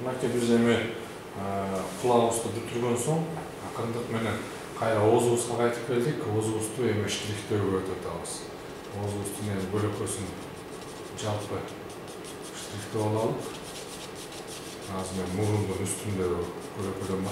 мынакей биз эми кулагыбызды бүтүргөн соң акырындык менен кайра оозубузга кайтып келдик оозубузду эми штрихтөөгө өтүп атабыз оозубуздун эми көлөкөсүн жалпы штрихтеп алалы азыр мен мурундун үстүндөгү көлөкөдөн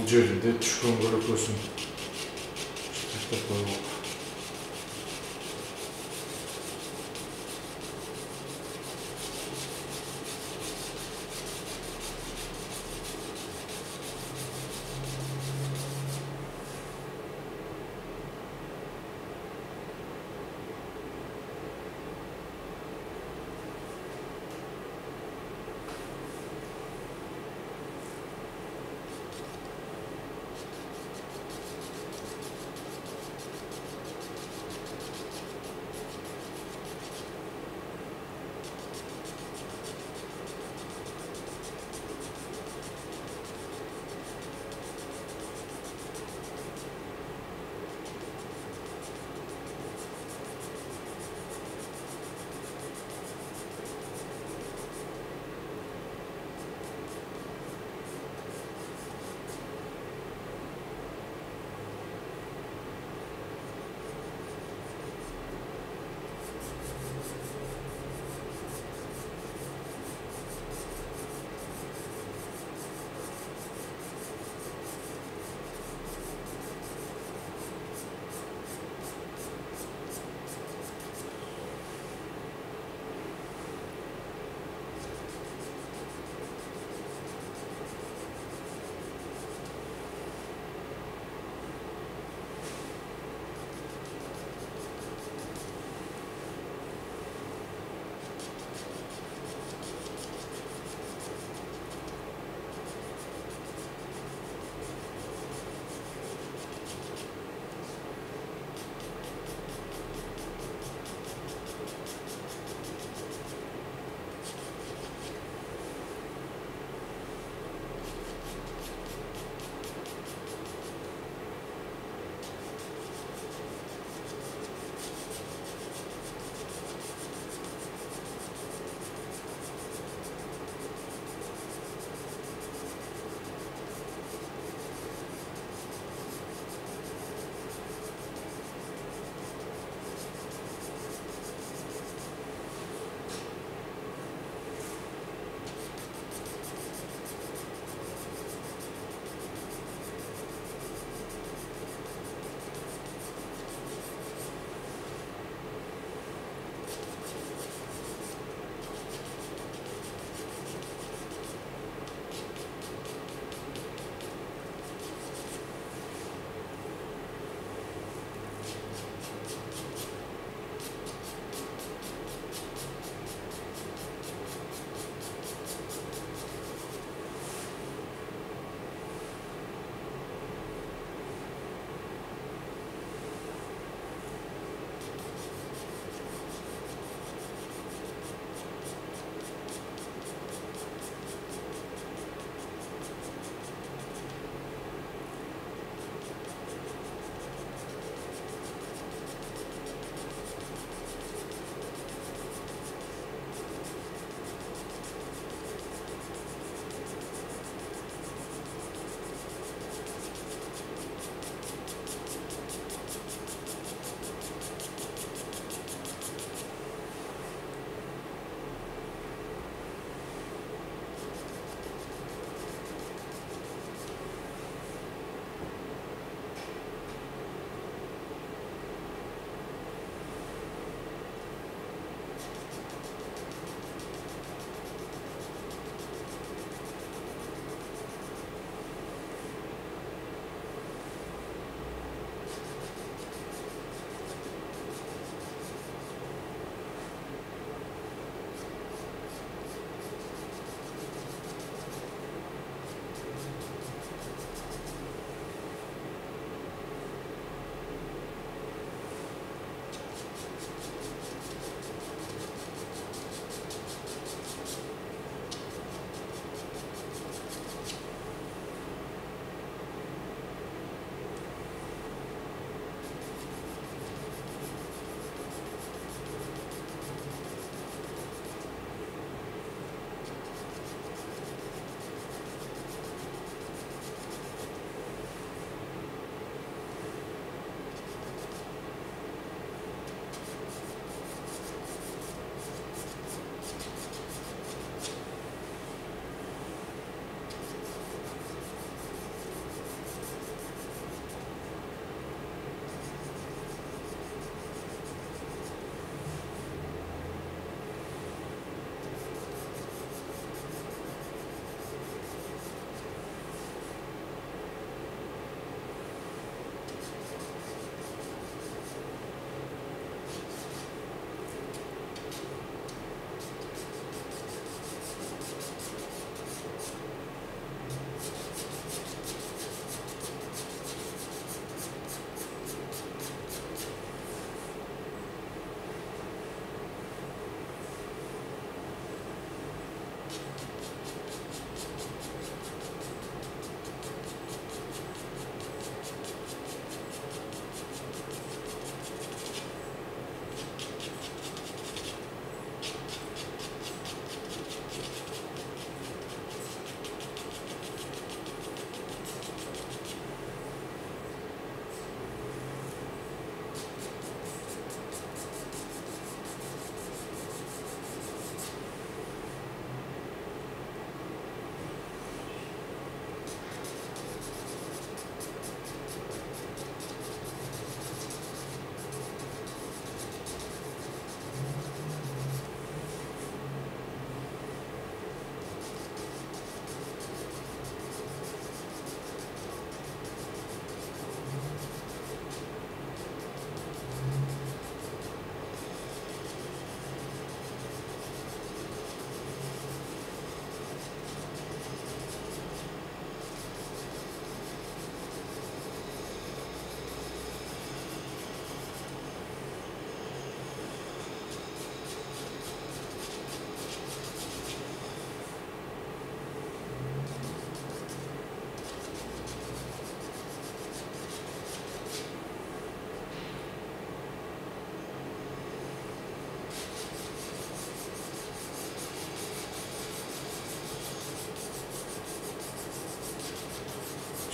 баштайын бул жеринде түшкөн көлөкөсүн штрихтеп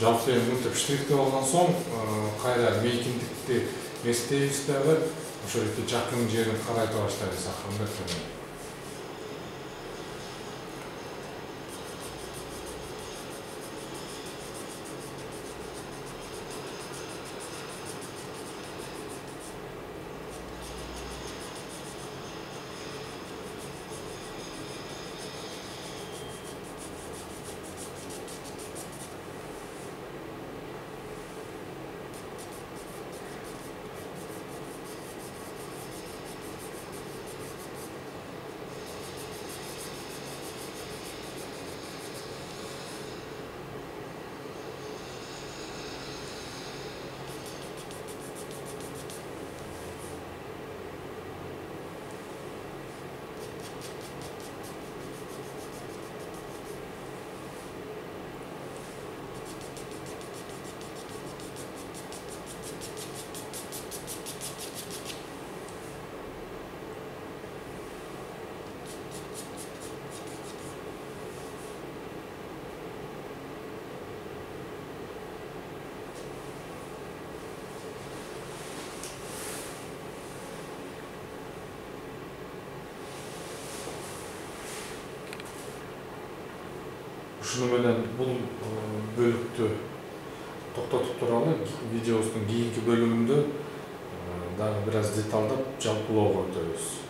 жалпы эми мынтип штрихтеп алган соң кайра мейкиндикти эстейбиз дагы ошол жерге жакын жерин карайта баштайбыз акырындап эми ушуну менен бул бөлүктү токтотуп туралы видеобуздун кийинки бөлүмүндө дагы бир аз деталдап жалпылоого өтөбүз